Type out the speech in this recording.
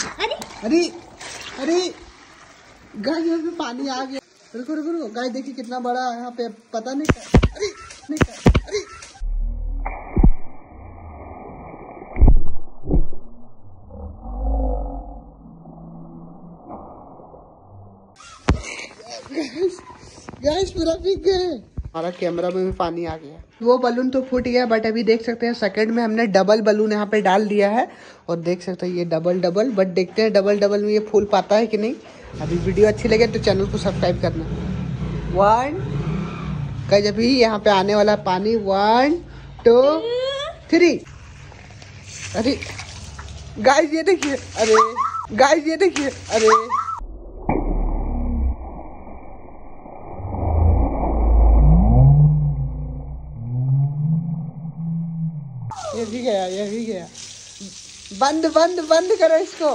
अरे। अरे अरे, गाय यहाँ पे पानी आ गया। रुको रुको रुको, गाय देखिए कितना बड़ा है, यहाँ पे पता नहीं क्या अरे, नहीं क्या अरे। गैस पूरा भीग गए हमारा कैमरा में भी पानी आ गया वो बलून तो फूट गया बट अभी देख सकते हैं सेकंड में हमने डबल बलून यहाँ पे डाल दिया है और देख सकते हैं ये डबल डबल बट देखते हैं डबल डबल में ये फूल पाता है कि नहीं। अभी वीडियो अच्छी लगे तो चैनल को सब्सक्राइब करना। वन कहीं अभी यहाँ पे आने वाला पानी। वन टू थ्री अरे गाइस ये देखिए, अरे गाइस ये देखिए, अरे। ये भी गया ये भी गया। बंद बंद बंद करो इसको।